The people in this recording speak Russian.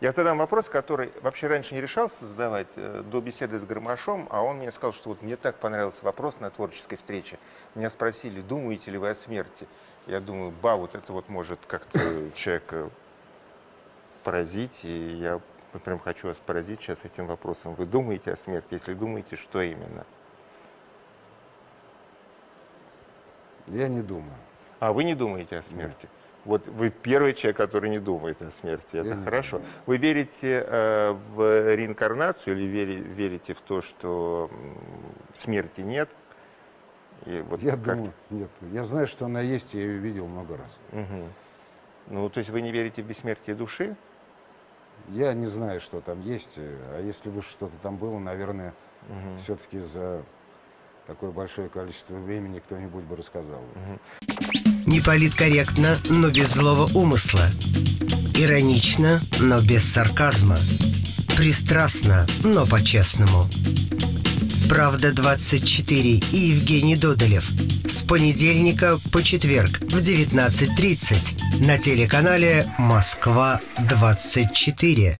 Я задам вопрос, который вообще раньше не решался задавать э, до беседы с Гармашом, а он мне сказал, что вот мне так понравился вопрос на творческой встрече. Меня спросили, думаете ли вы о смерти? Я думаю, ба, вот это вот может как-то человека поразить, и я прям хочу вас поразить сейчас этим вопросом. Вы думаете о смерти? Если думаете, что именно? Я не думаю. А вы не думаете о смерти? Вот вы первый человек, который не думает о смерти. Это Я хорошо. Вы верите э, в реинкарнацию или вери- верите в то, что смерти нет? И вот Я думаю, нет. Я знаю, что она есть, я ее видел много раз. Мгм. Ну, то есть вы не верите в бессмертие души? Я не знаю, что там есть. А если бы что-то там было, наверное, все-таки за такое большое количество времени кто-нибудь бы рассказал. Не политкорректно, но без злого умысла. Иронично, но без сарказма. Пристрастно, но по-честному. Правда 24 и Евгений Додолев. С понедельника по четверг в 19.30 на телеканале Москва 24.